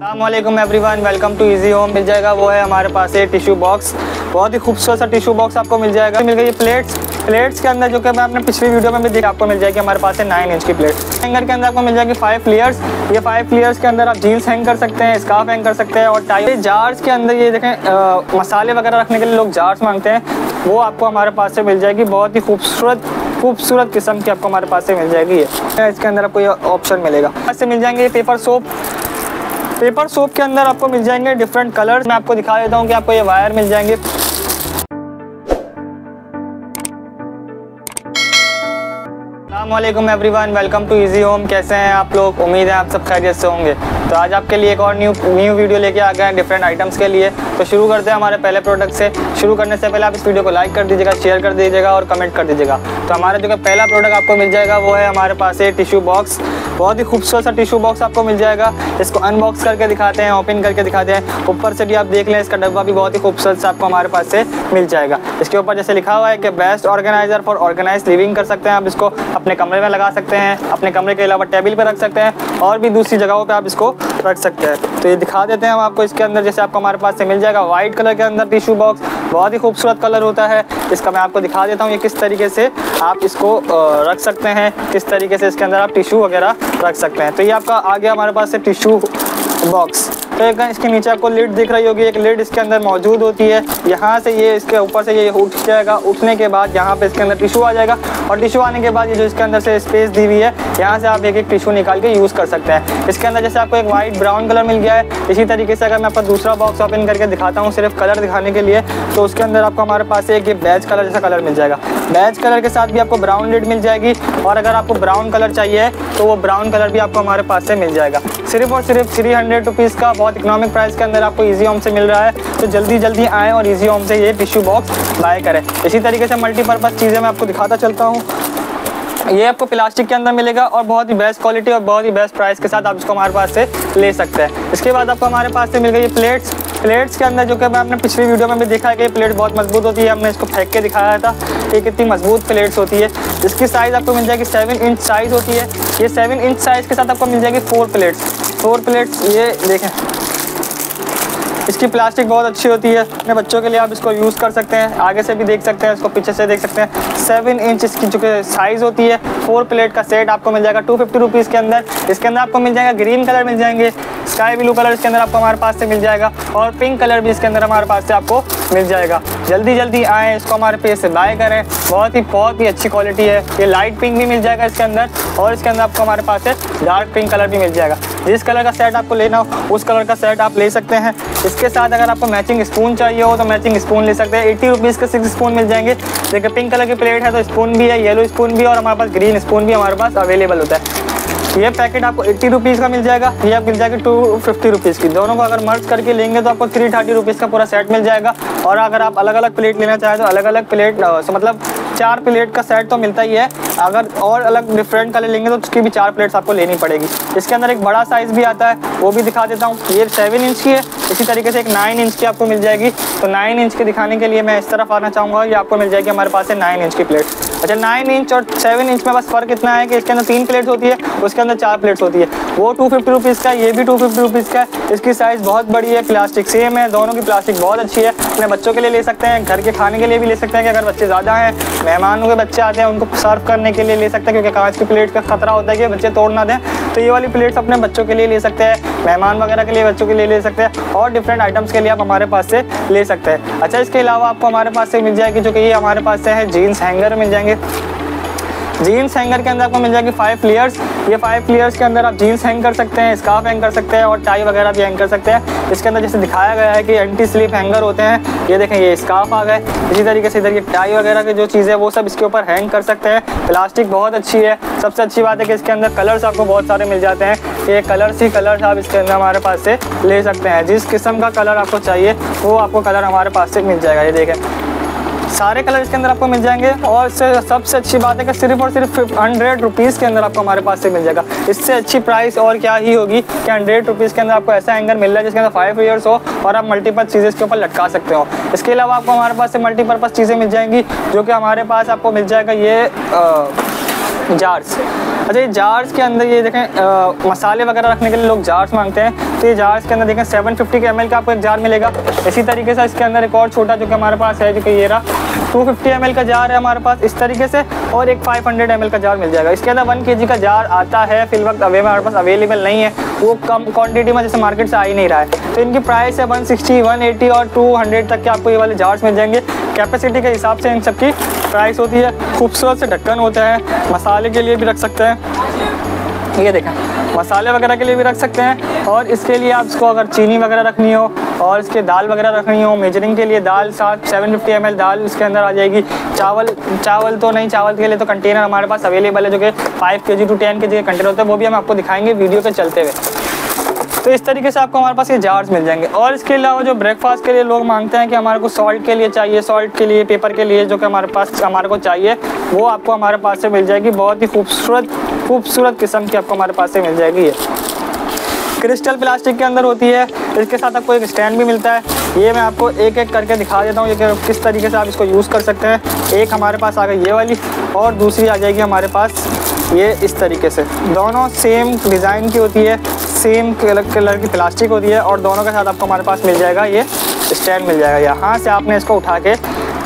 Allam everyone welcome to easy home मिल जाएगा वो है हमारे पास ये टिश्यू बॉक्स बहुत ही खूबसूरत सा टिशू बॉक्स आपको मिल जाएगा। मिल गई प्लेट्स प्लेट्स के अंदर जो कि मैं अपने पिछली वीडियो में भी देखा आपको मिल जाएगी हमारे पास है नाइन इंच की प्लेट हैंगर के अंदर आपको मिल जाएगी फाइव लेयर्स ये फाइव लेयर्स के अंदर आप जीन्स हैंग कर सकते हैं स्काफ हैंग कर सकते हैं और टाई जार्स के अंदर ये देखें आ, मसाले वगैरह रखने के लिए लोग जार्स मांगते हैं। वो आपको हमारे पास से मिल जाएगी। बहुत ही खूबसूरत खूबसूरत किस्म की आपको हमारे पास से मिल जाएगी ये। इसके अंदर आपको ये ऑप्शन मिलेगा। इससे मिल जाएँगे पेपर सोप पेपर सोप के अंदर आपको मिल जाएँगे डिफरेंट कलर मैं आपको दिखा देता हूँ कि आपको ये वायर मिल जाएँगे। Everyone welcome to easy home कैसे हैं आप लोग? उम्मीद है आप सब खैरियत से होंगे। तो आज आपके लिए एक और न्यू न्यू वीडियो लेके आ गए हैं डिफरेंट आइटम्स के लिए। तो शुरू करते हैं हमारे पहले प्रोडक्ट से। शुरू करने से पहले आप इस वीडियो को लाइक कर दीजिएगा शेयर कर दीजिएगा और कमेंट कर दीजिएगा। तो हमारा जो पहला प्रोडक्ट आपको मिल जाएगा, वो है हमारे पास ये टिश्यू बॉक्स बहुत ही खूबसूरत सा टिशू बॉक्स आपको मिल जाएगा। इसको अनबॉक्स करके दिखाते हैं ओपन करके दिखाते हैं। ऊपर से भी आप देख लें, इसका डब्बा भी बहुत ही खूबसूरत सा आपको हमारे पास से मिल जाएगा। इसके ऊपर जैसे लिखा हुआ है कि best organiser for organise living कर सकते हैं आप इसको। अपने कमरे में लगा सकते हैं, अपने कमरे के अलावा टेबल पर रख सकते हैं और भी दूसरी जगहों पर आप इसको रख सकते हैं। तो ये दिखा देते हैं हम आपको इसके अंदर, जैसे आपको हमारे पास से मिल जाएगा व्हाइट कलर के अंदर टिश्यू बॉक्स बहुत ही खूबसूरत कलर होता है। इसका मैं आपको दिखा देता हूँ ये किस तरीके से आप इसको रख सकते हैं। किस तरीके से इसके अंदर आप टिशू वगैरह रख सकते हैं। तो ये आपका आ गया हमारे पास से टिशू बॉक्स तो एक इसके नीचे आपको लिड दिख रही होगी। एक लिड इसके अंदर मौजूद होती है। यहाँ से ये इसके ऊपर से ये उठ जाएगा। उठने के बाद यहाँ पे इसके अंदर टिशू आ जाएगा। और टिशू आने के बाद ये जो इसके अंदर से स्पेस दी हुई है, यहाँ से आप एक एक टिश्यू निकाल के यूज़ कर सकते हैं। इसके अंदर जैसे आपको एक वाइट ब्राउन कलर मिल गया है, इसी तरीके से अगर मैं आपको दूसरा बॉक्स ओपन करके दिखाता हूँ सिर्फ़ कलर दिखाने के लिए तो उसके अंदर आपको हमारे पास एक बैच कलर जैसा कलर मिल जाएगा। बैच कलर के साथ भी आपको ब्राउन लिड मिल जाएगी। और अगर आपको ब्राउन कलर चाहिए तो वो ब्राउन कलर भी आपको हमारे पास से मिल जाएगा। सिर्फ़ और सिर्फ़ थ्री हंड्रेड रुपीज़ का बहुत इकोनॉमिक प्राइस के अंदर आपको इजी होम से मिल रहा है। तो जल्दी जल्दी आएँ और इजी होम से ये टिश्यू बॉक्स बाय करें। इसी तरीके से मल्टीपर्पज़ चीज़ें मैं आपको दिखाता चलता हूँ। ये आपको प्लास्टिक के अंदर मिलेगा और बहुत ही बेस्ट क्वालिटी और बहुत ही बेस्ट प्राइस के साथ आप इसको हमारे पास से ले सकते हैं। इसके बाद आपको हमारे पास से मिल गई प्लेट्स प्लेट्स के अंदर जो कि मैं आपने पिछली वीडियो में भी देखा है कि ये प्लेट बहुत मज़बूत होती है। हमने इसको फेंक के दिखाया था। कि कितनी मज़बूत प्लेट्स होती है। इसकी साइज़ आपको मिल जाएगी सेवन इंच साइज़ होती है। ये सेवन इंच साइज़ के साथ आपको मिल जाएगी फोर प्लेट्स फोर प्लेट्स ये देखें। इसकी प्लास्टिक बहुत अच्छी होती है। अपने बच्चों के लिए आप इसको यूज़ कर सकते हैं। आगे से भी देख सकते हैं, इसको पीछे से देख सकते हैं। सेवन इंच इसकी जो साइज़ होती है फोर प्लेट का सेट आपको मिल जाएगा टू फिफ्टी रुपीज़ के अंदर। इसके अंदर आपको मिल जाएगा ग्रीन कलर मिल जाएँगे। स्काई ब्लू कलर इसके अंदर आपको हमारे पास से मिल जाएगा और पिंक कलर भी इसके अंदर हमारे पास से आपको मिल जाएगा। जल्दी जल्दी आएँ, इसको हमारे पेज से बाय करें। बहुत ही बहुत ही अच्छी क्वालिटी है। ये लाइट पिंक भी मिल जाएगा इसके अंदर और इसके अंदर आपको हमारे पास से डार्क पिंक कलर भी मिल जाएगा। जिस कलर का सेट आपको लेना हो, उस कलर का सेट आप ले सकते हैं। इसके साथ अगर आपको मैचिंग स्पून चाहिए हो तो मैचिंग स्पून ले सकते हैं। एट्टी रुपीज़ के सिक्स स्पून मिल जाएँगे। देखिए पिंक कलर की प्लेट है तो स्पून भी है येलो स्पून भी और हमारे पास ग्रीन स्पून भी हमारे पास अवेलेबल होता है। ये पैकेट आपको एट्टी रुपीज़ का मिल जाएगा। ये आप मिल जाएगी टू फिफ्टी रुपीज़ की। दोनों को अगर मर्ज करके लेंगे तो आपको थ्री थर्टी रुपीज़ का पूरा सेट मिल जाएगा। और अगर आप अलग अलग प्लेट लेना चाहें तो अलग अलग प्लेट मतलब चार प्लेट का सेट तो मिलता ही है। अगर और अलग डिफरेंट कलर लेंगे तो उसकी भी चार प्लेट्स आपको लेनी पड़ेगी। इसके अंदर एक बड़ा साइज़ भी आता है, वो भी दिखा देता हूँ। ये सेवन इंच की है। इसी तरीके से एक नाइन इंच की आपको मिल जाएगी। तो नाइन इंच के दिखाने के लिए मैं इस तरफ़ आना चाहूँगा। ये आपको मिल जाएगी हमारे पास है नाइन इंच की प्लेट अच्छा नाइन इंच और सेवन इंच में बस फ़र्क इतना है कि इसके अंदर तीन प्लेट्स होती है, उसके अंदर चार प्लेट्स होती है। वो टू फिफ्टी रुपीज़ का ये भी टू फिफ्टी रुपीज़ का इसकी साइज़ बहुत बड़ी है प्लास्टिक सेम है, दोनों की प्लास्टिक बहुत अच्छी है। अपने बच्चों के लिए ले सकते हैं, घर के खाने के लिए भी ले सकते हैं कि अगर बच्चे ज़्यादा हैं, मेहमानों के बच्चे आते हैं, उनको सर्व करने के लिए ले सकते हैं, क्योंकि कांच की प्लेट का खतरा होता है कि बच्चे तोड़ ना दें। तो ये वाली प्लेट्स अपने बच्चों के लिए ले सकते हैं, मेहमान वगैरह के लिए बच्चों के लिए ले सकते हैं और डिफरेंट आइटम्स के लिए आप हमारे पास से ले सकते हैं। अच्छा इसके अलावा आपको हमारे पास से मिल जाएगी जो कि ये हमारे पास से है जीन्स हैंगर मिल जाएँगे। जीन्स हैंगर के अंदर आपको मिल जाएगी फाइव लेयर्स ये फाइव लेयर्स के अंदर आप जीन्स हैंग कर सकते हैं स्काफ हैंग कर सकते हैं और टाई वगैरह भी हैंग कर सकते हैं. इसके अंदर जैसे दिखाया गया है कि एंटी स्लिप हैंगर होते हैं. ये देखें, ये स्काफ आ गए. इसी तरीके से इधर ये टाई वगैरह की जो चीज़ें वो सब इसके ऊपर हैंग कर सकते हैं. प्लास्टिक बहुत अच्छी है. सबसे अच्छी बात है कि इसके अंदर कलर्स आपको बहुत सारे मिल जाते हैं. ये कलर्स ही कलर्स आप इसके अंदर हमारे पास से ले सकते हैं. जिस किस्म का कलर आपको चाहिए, वो आपको कलर हमारे पास से मिल जाएगा. ये देखें सारे कलर इसके अंदर आपको मिल जाएँगे और इससे सबसे अच्छी बात है कि सिर्फ़ और सिर्फ़ हंड्रेड रुपीज़ के अंदर आपको हमारे पास से मिल जाएगा। इससे अच्छी प्राइस और क्या ही होगी कि हंड्रेड रुपीज़ के अंदर आपको ऐसा एंगर मिल रहा है जिसके अंदर फाइव ईयर्स हो और आप मल्टीपल चीज़ें इसके ऊपर लटका सकते हो। इसके अलावा आपको हमारे पास से मल्टीपर्पज़ चीज़ें मिल जाएँगी जो कि हमारे पास आपको मिल जाएगा ये जार्स अच्छा ये जार्स के अंदर ये देखें आ, मसाले वगैरह रखने के लिए लोग जार्स मांगते हैं। तो ये जार्स के अंदर देखें 750 फिफ्टी के एम का आपको एक जार मिलेगा। इसी तरीके से इसके अंदर एक और छोटा जो कि हमारे पास है जो कि ये रहा टू फिफ्टी का जार है हमारे पास इस तरीके से और एक 500 हंड्रेड का जार मिल जाएगा। इसके अंदर वन के का जार आता है फिल वक्त अवे हमारे पास अवेलेबल नहीं है वो कम क्वांटिटी में जैसे मार्केट से आ ही नहीं रहा है। तो इनकी प्राइस है 160, 180 और 200 तक के आपको ये वाले जार्स मिल जाएँगे। कैपेसिटी के हिसाब से इन सबकी प्राइस होती है खूबसूरत से ढक्कन होता है मसाले के लिए भी रख सकते हैं। ये देखें, मसाले वगैरह के लिए भी रख सकते हैं। और इसके लिए आप इसको अगर चीनी वगैरह रखनी हो, और इसके दाल वगैरह रखनी हो मेजरिंग के लिए दाल साथ सेवन फिफ्टी एम दाल इसके अंदर आ जाएगी। चावल चावल तो नहीं, चावल के लिए तो कंटेनर हमारे पास अवेलेबल है, जो कि फाइव के जी टू टेन के जी कंटेनर होते हैं, वो भी हम आपको दिखाएँगे वीडियो पर चलते हुए। तो इस तरीके से आपको हमारे पास ये जार्स मिल जाएँगे। और इसके अलावा जो ब्रेकफास्ट के लिए लोग मांगते हैं कि हमारे को सॉल्ट के लिए चाहिए सॉल्ट के लिए पेपर के लिए जो कि हमारे पास, हमारे को चाहिए, वो आपको हमारे पास से मिल जाएगी। बहुत ही खूबसूरत खूबसूरत किस्म की आपको हमारे पास से मिल जाएगी ये। क्रिस्टल प्लास्टिक के अंदर होती है। इसके साथ आपको एक स्टैंड भी मिलता है। ये मैं आपको एक एक करके दिखा देता हूँ, ये किस तरीके से आप इसको यूज़ कर सकते हैं। एक हमारे पास आ गई ये वाली और दूसरी आ जाएगी हमारे पास ये इस तरीके से। दोनों सेम डिज़ाइन की होती है। सेम कलर कलर की प्लास्टिक होती है और दोनों के साथ आपको हमारे पास मिल जाएगा ये स्टैंड मिल जाएगा। यहाँ से आपने इसको उठा के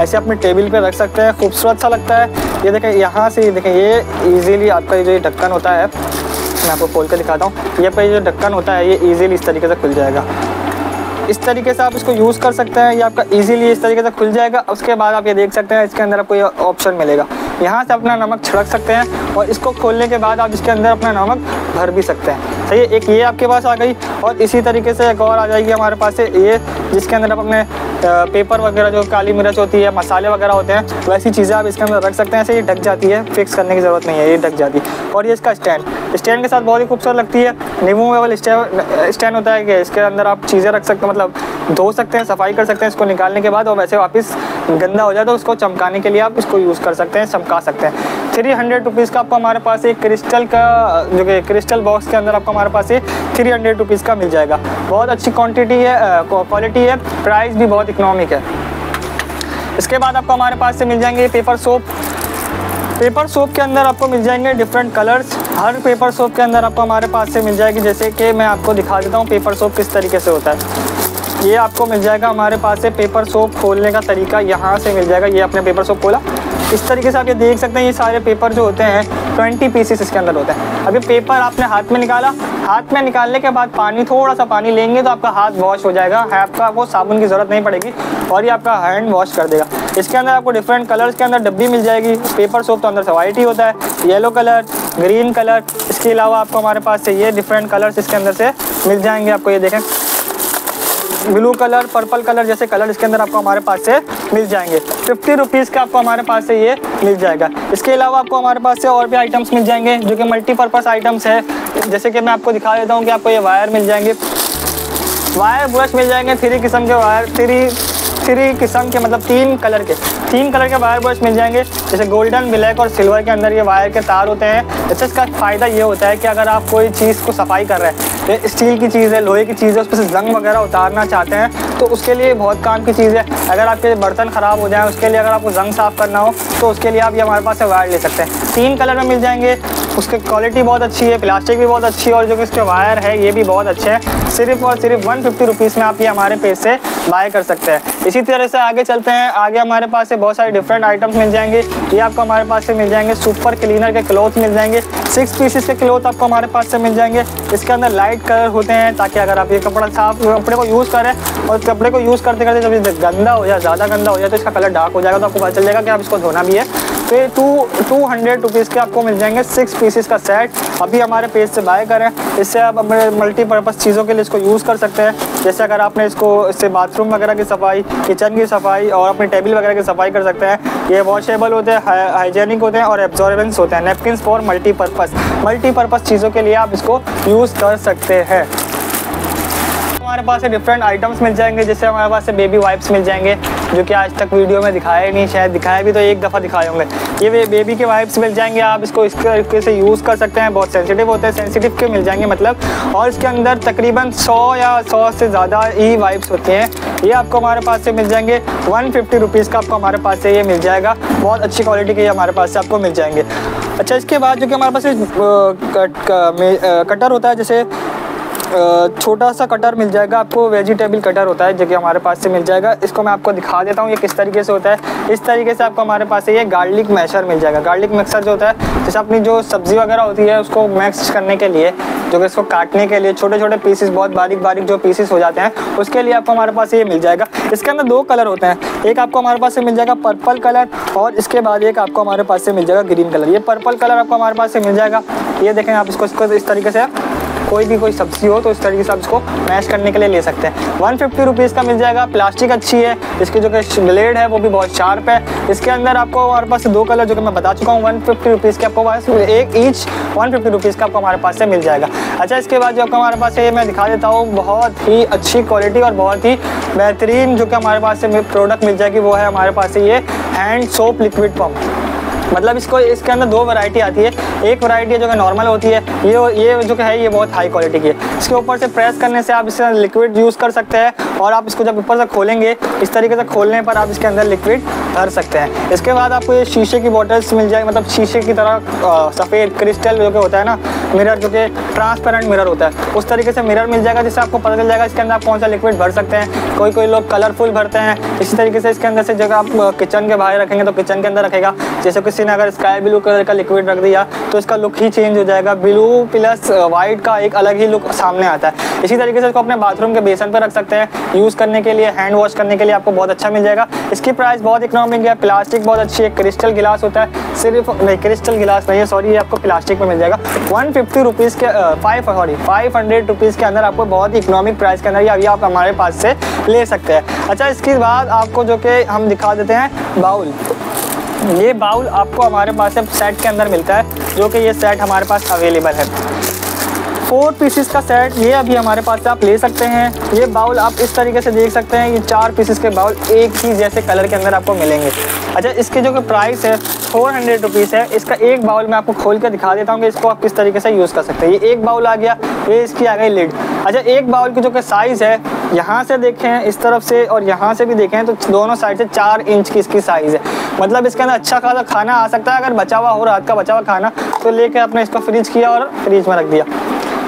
ऐसे अपने टेबल पे रख सकते हैं। खूबसूरत सा लगता है। ये देखें, यहाँ से देखें, ये इजीली आपका ये जो ढक्कन होता है, मैं आपको खोल कर दिखाता हूँ। ये पे जो ढक्कन होता है, ये ईजिली इस तरीके से खुल जाएगा। इस तरीके से आप इसको यूज़ कर सकते हैं, ये आपका इजीली इस तरीके से खुल जाएगा। उसके बाद आप ये देख सकते हैं, इसके अंदर आपको ये ऑप्शन मिलेगा। यहाँ से अपना नमक छिड़क सकते हैं और इसको खोलने के बाद आप इसके अंदर अपना नमक भर भी सकते हैं। सही है, एक ये आपके पास आ गई और इसी तरीके से एक और आ जाएगी हमारे पास से, ये जिसके अंदर आप अपने पेपर वगैरह जो काली मिर्च होती है, मसाले वगैरह होते हैं, वैसी चीज़ें आप इसके अंदर रख सकते हैं। ऐसे ये ढक जाती है फिक्स करने की ज़रूरत नहीं है, ये ढक जाती है। और ये इसका स्टैंड स्टैंड के साथ बहुत ही खूबसूरत लगती है। रिमूवेबल स्टैंड होता है कि इसके अंदर आप चीज़ें रख सकते हैं मतलब धो सकते हैं, सफ़ाई कर सकते हैं, इसको निकालने के बाद और वैसे वापस गंदा हो जाए तो उसको चमकाने के लिए आप इसको यूज़ कर सकते हैं, चमका सकते हैं। थ्री हंड्रेड रुपीज़ का आपको हमारे पास एक क्रिस्टल का, जो कि क्रिस्टल बॉक्स के अंदर आपको हमारे पास ये थ्री हंड्रेड रुपीज़ का मिल जाएगा। बहुत अच्छी क्वान्टिटी है क्वालिटी है प्राइस भी बहुत इकनॉमिक है। इसके बाद आपको हमारे पास से मिल जाएँगे पेपर सोप पेपर सोप के अंदर आपको मिल जाएँगे डिफरेंट कलर्स हर पेपर सोप के अंदर आपको हमारे पास से मिल जाएगी, जैसे कि मैं आपको दिखा देता हूँ पेपर सोप किस तरीके से होता है। ये आपको मिल जाएगा हमारे पास से पेपर सोप खोलने का तरीका, यहाँ से मिल जाएगा, ये अपने पेपर सोप खोला। इस तरीके से आप ये देख सकते हैं, ये सारे पेपर जो होते हैं, ट्वेंटी पीसीस इसके अंदर होते हैं। अभी पेपर आपने हाथ में निकाला, हाथ में निकालने के बाद पानी थोड़ा सा पानी लेंगे तो आपका हाथ वॉश हो जाएगा, आपका वो साबुन की ज़रूरत नहीं पड़ेगी और ये आपका हैंड वॉश कर देगा। इसके अंदर आपको डिफरेंट कलर्स के अंदर डब्बी मिल जाएगी पेपर सोप तो अंदर से वाइट ही होता है येलो कलर ग्रीन कलर इसके अलावा आपको हमारे पास से ये डिफरेंट कलर्स इसके अंदर से मिल जाएँगे, आपको ये देखें। ब्लू कलर, पर्पल कलर जैसे कलर इसके अंदर आपको हमारे पास से मिल जाएँगे। फिफ्टी रुपीज़ का आपको हमारे पास से ये मिल जाएगा। इसके अलावा आपको हमारे पास से और भी आइटम्स मिल जाएँगे, जो कि मल्टीपर्पज़ आइटम्स है। जैसे कि मैं आपको दिखा देता हूँ कि आपको ये वायर मिल जाएँगे। वायर ब्रश मिल जाएँगे थ्री किस्म के वायर थ्री थ्री किस्म के मतलब तीन कलर के। तीन कलर के वायर ब्रश मिल जाएँगे। जैसे गोल्डन ब्लैक और सिल्वर के अंदर ये वायर के तार होते हैं। इसका फ़ायदा ये होता है कि अगर आप कोई चीज़ को सफ़ाई कर रहे हैं स्टील की चीज़ है, लोहे की चीज़ है उस पर से जंग वगैरह उतारना चाहते हैं तो उसके लिए बहुत काम की चीज़ है। अगर आपके बर्तन ख़राब हो जाए, उसके लिए अगर आपको जंग साफ़ करना हो तो उसके लिए आप ये हमारे पास से वायर ले सकते हैं। तीन कलर में मिल जाएँगे उसकी क्वालिटी बहुत अच्छी है प्लास्टिक भी बहुत अच्छी है और जो कि इसके वायर है, ये भी बहुत अच्छे हैं। सिर्फ़ और सिर्फ़ वन फिफ्टी रुपीज़ में आप ये हमारे पेज से बाय कर सकते हैं। इसी तरह से आगे चलते हैं। आगे हमारे पास से बहुत सारे डिफरेंट आइटम्स मिल जाएँगे। ये आपको हमारे पास से मिल जाएँगे सुपर क्लीनर के क्लोथ मिल जाएँगे। सिक्स पीसेस के क्लोथ आपको हमारे पास से मिल जाएँगे। इसके अंदर लाइट कलर होते हैं ताकि अगर आप ये कपड़ा साफ़, कपड़े को यूज़ करें और कपड़े को यूज़ करते करते जब गंदा हो जाए ज़्यादा गंदा हो जाए तो इसका कलर डार्क हो जाएगा तो आपको पता चल जाएगा कि आप इसको धोना भी है। ये टू टू हंड्रेड रुपीज़ के आपको मिल जाएँगे सिक्स पीसेस का सेट अभी हमारे पेज से बाय करें. इससे आप अपने मल्टीपर्पज़ चीज़ों के लिए इसको यूज़ कर सकते हैं. जैसे अगर आपने इसको, इससे बाथरूम वगैरह की सफ़ाई किचन की सफ़ाई और अपने टेबल वगैरह की सफ़ाई कर सकते हैं. ये वॉशेबल होते हैं हाइजेनिक होते हैं और एब्जॉर्बेंस होते हैं. नेपकिन फॉर मल्टीपर्पज़ मल्टीपर्पज़ चीज़ों के लिए आप इसको यूज़ कर सकते हैं. हमारे पास डिफरेंट आइटम्स मिल जाएँगे. जैसे हमारे पास बेबी वाइप्स मिल जाएँगे. जो कि आज तक वीडियो में दिखाए नहीं, शायद दिखाए भी तो एक दफ़ा दिखाए होंगे। ये बेबी के वाइप्स मिल जाएँगे, आप इसको इस तरीके से यूज़ कर सकते हैं, बहुत सेंसिटिव होते हैं सेंसिटिव के मिल जाएँगे मतलब? और इसके अंदर तकरीबन 100 या 100 से ज़्यादा ही वाइप्स होती हैं। ये आपको हमारे पास से मिल जाएँगे वन फिफ्टी रुपीज़ का आपको हमारे पास से ये मिल जाएगा। बहुत अच्छी क्वालिटी के हमारे पास से आपको मिल जाएँगे। अच्छा इसके बाद जो कि हमारे पास कटर होता है, जैसे छोटा सा कटर मिल जाएगा, आपको वेजिटेबल कटर होता है, जो कि हमारे पास से मिल जाएगा। इसको मैं आपको दिखा देता हूँ, ये किस तरीके से होता है। इस तरीके से आपको हमारे पास से ये गार्लिक मैशर मिल जाएगा। गार्लिक मिक्सर जो होता है, जैसे अपनी जो सब्ज़ी वगैरह होती है, उसको मैक्स करने के लिए, जो कि इसको काटने के लिए छोटे छोटे पीसेस बहुत बारीक बारीक जो पीसेस हो जाते हैं, उसके लिए आपको हमारे पास ये मिल जाएगा। इसके अंदर दो कलर होते हैं। एक आपको हमारे पास से मिल जाएगा पर्पल कलर और इसके बाद एक आपको हमारे पास से मिल जाएगा ग्रीन कलर ये पर्पल कलर आपको हमारे पास से मिल जाएगा। ये देखें आप इसको इसको इस तरीके से कोई भी कोई सब्ज़ी हो तो इस तरीके से आप इसको मैश करने के लिए ले सकते हैं। वन फिफ्टी रुपीज़ का मिल जाएगा। प्लास्टिक अच्छी है। इसकी जो कि ब्लेड है, वो भी बहुत शार्प है। इसके अंदर आपको हमारे पास दो कलर जो कि मैं बता चुका हूँ वन फिफ्टी रुपीज़ के आपको पास एक ईच वन फिफ्टी रुपीज़ का आपको हमारे पास से मिल जाएगा। अच्छा इसके बाद जो आपको हमारे पास है मैं दिखा देता हूँ। बहुत ही अच्छी क्वालिटी और बहुत ही बेहतरीन जो कि हमारे पास से प्रोडक्ट मिल जाएगी, वो है हमारे पास से ये हैंड सोप लिक्विड पम्प मतलब इसको, इसके अंदर दो वैरायटी आती है। एक वैरायटी है जो कि नॉर्मल होती है। ये ये जो है, ये बहुत हाई क्वालिटी की है। इसके ऊपर से प्रेस करने से आप इससे लिक्विड यूज़ कर सकते हैं और आप इसको जब ऊपर से खोलेंगे, इस तरीके से खोलने पर आप इसके अंदर लिक्विड भर सकते हैं। इसके बाद आपको ये शीशे की बॉटल्स मिल जाए मतलब शीशे की तरह सफ़ेद क्रिस्टल जो कि होता है ना मिरर जो कि ट्रांसपेरेंट मिरर होता है, उस तरीके से मिरर मिल जाएगा जिससे आपको पता चल जाएगा इसके अंदर आप कौन सा लिक्विड भर सकते हैं। कोई कोई लोग कलरफुल भरते हैं। इसी तरीके से इसके अंदर से जगह आप किचन के बाहर रखेंगे तो किचन के अंदर रखेगा। जैसे किसी ने अगर स्काई ब्लू कलर का लिक्विड रख दिया तो इसका लुक ही चेंज हो जाएगा। ब्लू प्लस वाइट का एक अलग ही लुक सामने आता है। इसी तरीके से इसको अपने बाथरूम के बेसन पर रख सकते हैं। यूज़ करने के लिए हैंड वॉश करने के लिए आपको बहुत अच्छा मिल जाएगा। इसकी प्राइस बहुत इकोनॉमिक है। प्लास्टिक बहुत अच्छी है। क्रिस्टल गिलास होता है। सिर्फ़, नहीं क्रिस्टल गिलास नहीं है सॉरी ये आपको प्लास्टिक में मिल जाएगा। वन फिफ्टी रुपीज़ के five sorry five hundred rupees के अंदर आपको बहुत इकोनॉमिक प्राइस के अंदर अभी आप हमारे पास से ले सकते हैं। अच्छा इसके बाद आपको जो कि हम दिखा देते हैं बाउल। ये बाउल आपको हमारे पास सेट के अंदर मिलता है, जो कि ये सेट हमारे पास अवेलेबल है। फोर पीसेस का सेट ये अभी हमारे पास आप ले सकते हैं। ये बाउल आप इस तरीके से देख सकते हैं ये चार पीसेस के बाउल एक ही जैसे कलर के अंदर आपको मिलेंगे। अच्छा इसके जो कि प्राइस है फोर हंड्रेड रुपीज़ है। इसका एक बाउल मैं आपको खोल कर दिखा देता हूँ कि इसको आप किस तरीके से यूज़ कर सकते हैं। ये एक बाउल आ गया, ये इसकी आ गई लिड अच्छा एक बाउल की जो कि साइज़ है, यहाँ से देखें इस तरफ़ से और यहाँ से भी देखें तो दोनों साइड से चार इंच की इसकी साइज़ है। मतलब इसके अंदर अच्छा खासा खाना आ सकता है। अगर बचा हुआ हो, रात का बचा हुआ खाना तो लेके आपने इसको फ्रिज किया और फ्रिज में रख दिया।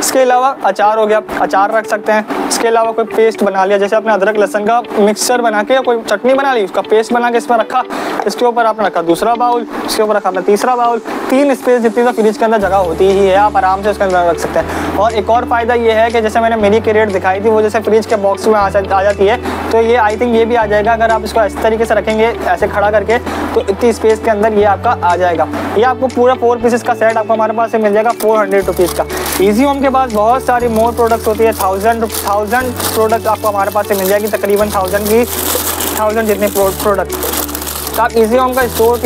इसके अलावा अचार हो गया, अचार रख सकते हैं। इसके अलावा कोई पेस्ट बना लिया, जैसे आपने अदरक, लहसन का मिक्सचर बना के या कोई चटनी बना ली, उसका पेस्ट बना के इसमें रखा, इसके ऊपर आपने रखा दूसरा बाउल इसके ऊपर रखा अपना तीसरा बाउल तीन स्पेस जितनी तो फ्रिज के अंदर जगह होती ही है, आप आराम से उसके अंदर रख सकते हैं। और एक और फ़ायदा ये है कि जैसे मैंने मेरी की रेट दिखाई थी, वो जैसे फ्रिज के बॉक्स में आ जाती है तो ये आई थिंक ये भी आ जाएगा। अगर आप इसको इस तरीके से रखेंगे, ऐसे खड़ा करके तो इतनी स्पेस के अंदर ये आपका आ जाएगा। ये आपको पूरा फोर पीसेस का सेट आपको हमारे पास से मिल जाएगा फोर हंड्रेड रुपीज़ का। ईजी होम के पास बहुत सारी मोर प्रोडक्ट्स होती है। थाउज़ेंड थाउज़ेंड प्रोडक्ट आपको हमारे पास से मिल जाएगी, तकरीबन थाउज़ेंड की थाउज़ेंड जितने प्रोडक्ट तो आप इजी होम का स्टोर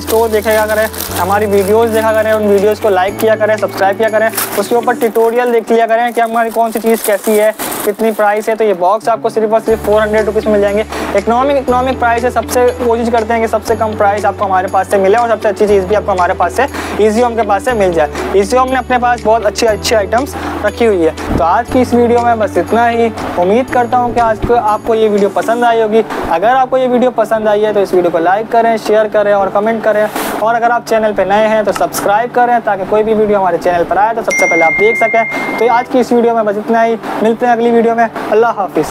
स्टोर देखेगा करें। हमारी वीडियोस देखा करें, उन वीडियोस को लाइक किया करें सब्सक्राइब किया करें। उसके ऊपर ट्यूटोरियल देख लिया करें कि हमारी कौन सी चीज़ कैसी है। कितनी प्राइस है तो ये बॉक्स आपको सिर्फ़ और सिर्फ़ फोर हंड्रेड रुपीज़ मिल जाएँगे। इकोनॉमिक इकोनॉमिक प्राइस है, सबसे कोशिश करते हैं कि सबसे कम प्राइस आपको हमारे पास से मिले और सबसे अच्छी चीज़ भी आपको हमारे पास से ईजी के पास से मिल जाए। ईजी ने अपने पास बहुत अच्छी अच्छी आइटम्स रखी हुई है। तो आज की इस वीडियो में बस इतना ही। उम्मीद करता हूँ कि आज आपको ये वीडियो पसंद आई होगी। अगर आपको ये वीडियो पसंद आई है तो इस वीडियो को लाइक करें शेयर करें और कमेंट करें। और अगर आप चैनल पर नए हैं तो सब्सक्राइब करें ताकि कोई भी वीडियो हमारे चैनल पर आए तो सबसे पहले आप देख सकें। तो आज की इस वीडियो में बस इतना ही। मिलते हैं अगली वीडियो में। अल्लाह हाफिज़।